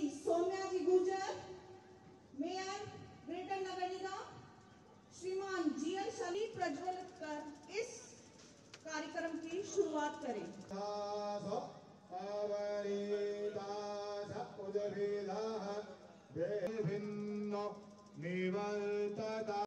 Shrimati Saumya ji Gurjar, mayor greater नगर निगम Shriman ji N Shani प्रज्वलित कर इस कार्यक्रम की शुरुआत करें। विभिन्न निवर्त